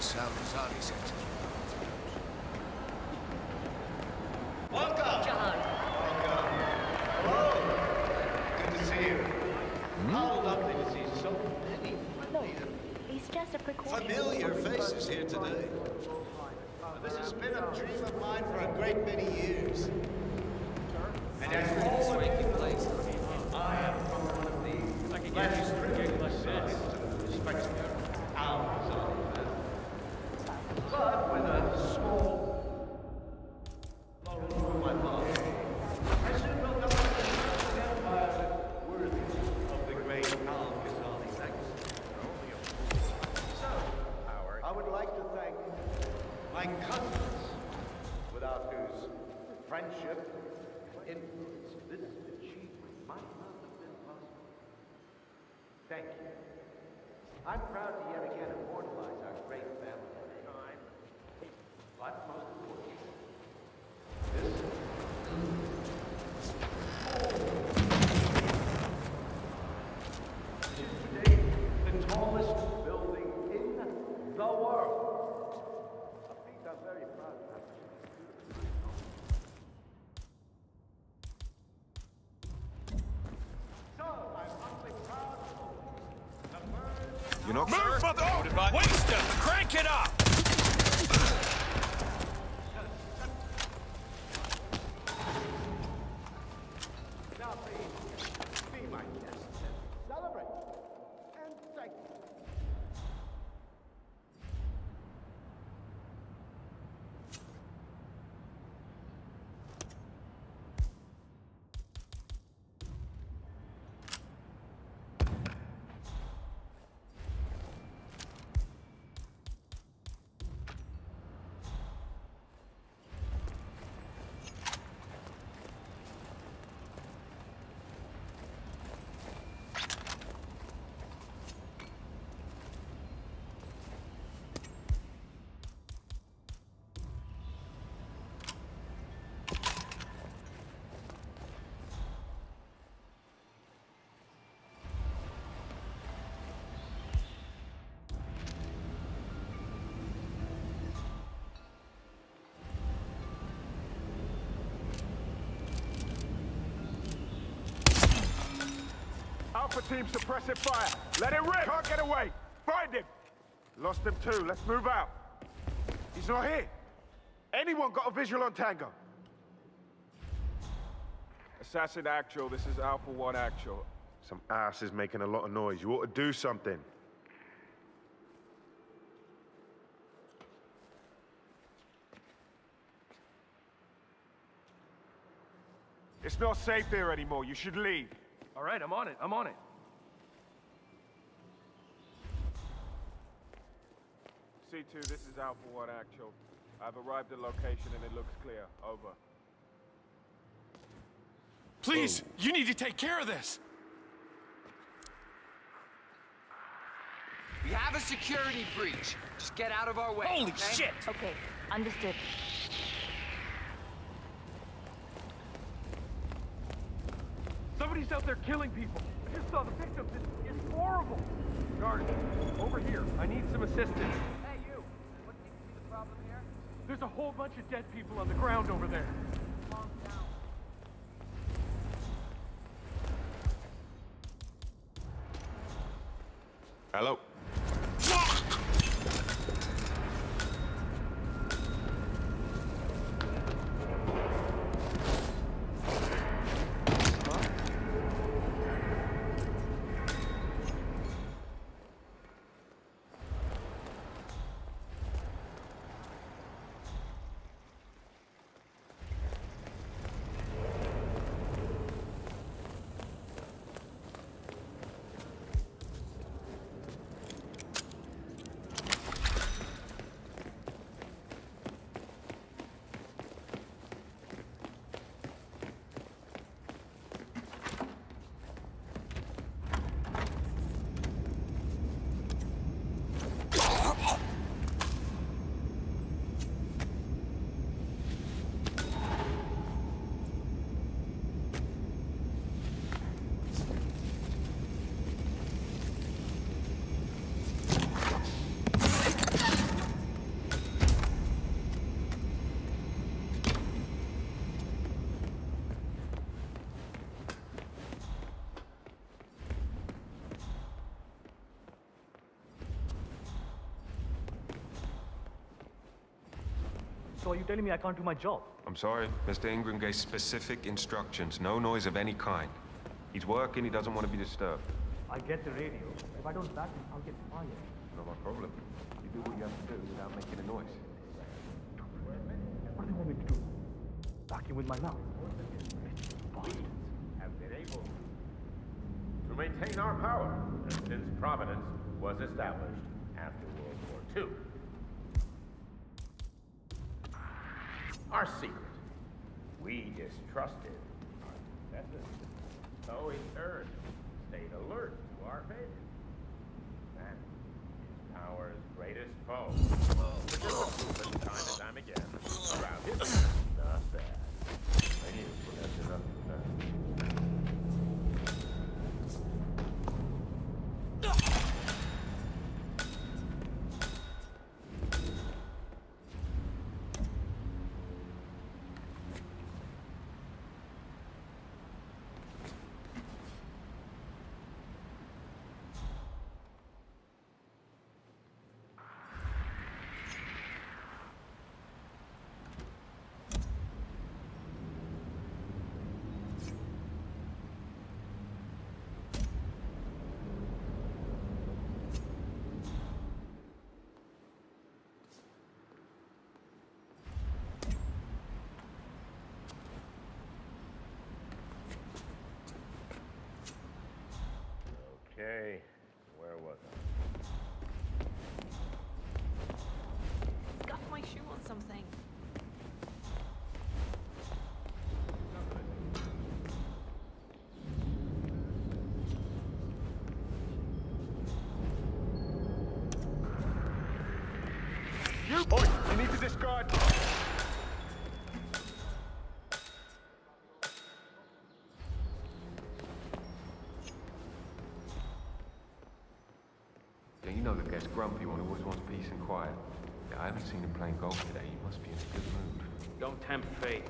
Sal Ghazali Center. Welcome! John. Welcome. Hello. Good to see you. How lovely to see so many friendly It's just a precaution. familiar faces here today. This has been a dream of mine for a great many years. And as always, I am from one of the less privileged sides of the spectrum. Ours are But with a small moral for my father, I soon built up an empire worthy of the great Al-Ghazali legacy. So, I would like to thank my cousins, without whose friendship and influence this achievement might not have been possible. Thank you. I'm proud to yet again immortalize our great family. But most importantly, this is today the tallest building in the world. A feat I'm very proud of. So, I'm humbly proud of the Burj You know, Move, mother! Waster! Crank it up! Alpha team suppressive fire. Let it rip. Can't get away. Find him. Lost him too. Let's move out. He's not here. Anyone got a visual on Tango? Assassin Actual, this is Alpha 1 Actual. Some ass is making a lot of noise. You ought to do something. It's not safe here anymore. You should leave. All right, I'm on it. I'm on it. C2, this is Alpha 1 Actual. I've arrived at location and it looks clear. Over. Please, you need to take care of this. We have a security breach. Just get out of our way. Holy okay? shit! Okay, understood. Somebody's out there killing people. I just saw the victims. It's, it's horrible. Guard, over here. I need some assistance. Hey, you. What seems to be the problem here? There's a whole bunch of dead people on the ground over there. Hello. So are you telling me I can't do my job? I'm sorry. Mr. Ingram gave specific instructions. No noise of any kind. He's working, he doesn't want to be disturbed. I get the radio. If I don't back it, I'll get fired. Not my problem. You do what you have to do without making a noise. What do you want me to do? Vacuum with my mouth? have been able to maintain our power since Providence was established after World War II. Our secret. We distrusted our successes. So in turn, stayed alert to our failures. And is power's greatest foe. Is time and time again throughout history. Not bad. I knew that's enough for that. Okay, where was I? Got my shoe on something. Know the guy's grumpy one who always wants peace and quiet. Yeah, I haven't seen him playing golf today. He must be in a good mood. Don't tempt fate.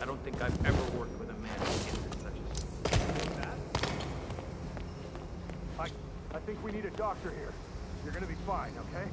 I don't think I've ever worked with a man who isn't such a... I, I think we need a doctor here. You're gonna be fine, okay?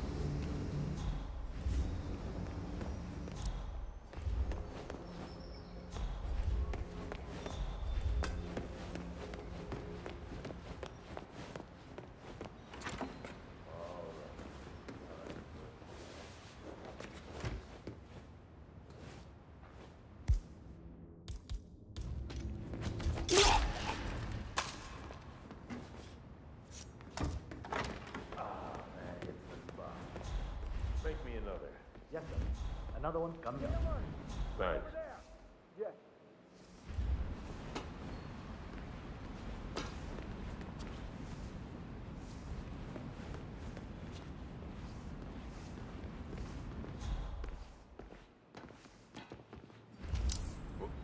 Make me another. Yes, sir. Another one coming up. Thanks. Yes.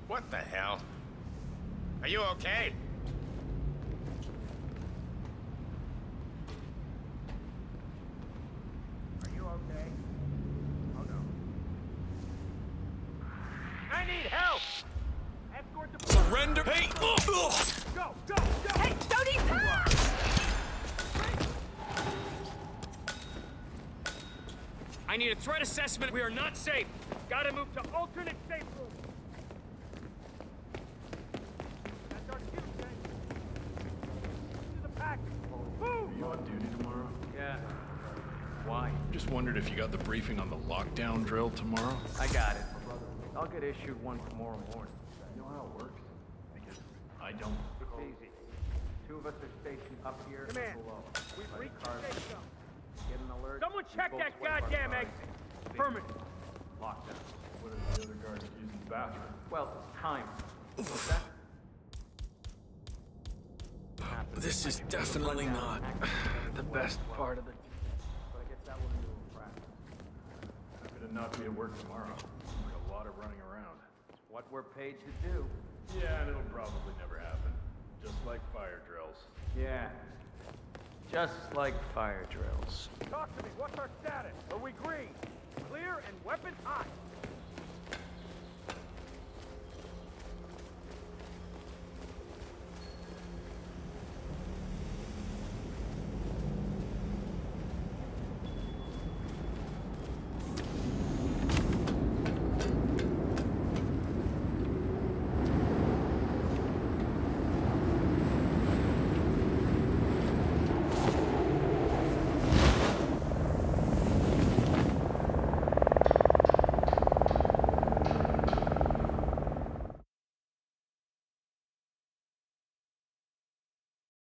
What the hell? Are you okay? Are you okay? Oh no. I need help! Escort the Surrender! Hey! Ugh. Go! Go! Go! Hey, don't eat her! I need a threat assessment. We are not safe. Gotta move to alternate safe room. That's our cue, Jay. Eh? To the pack. Move! You on duty tomorrow? Yeah. Why? Just wondered if you got the briefing on the lockdown drill tomorrow. I got it. I'll get issued one tomorrow morning. You know how it works? Because I don't. It's easy. Two of us are stationed up here Come and below. We've By the reached cars, the safe zone. Get an alert. Someone check that goddamn cars. exit. Big Lockdown. What are the other guards using the bathroom? Well, it's time. What's that? This is definitely not the best part of the. But I guess that will do a practice. Happy to not be at work tomorrow. Like a lot of running around. It's what we're paid to do. Yeah, and it'll probably never happen. Just like fire drills. Yeah. Just like fire drills. Talk to me. What's our status? Are we green? Clear and weapons hot.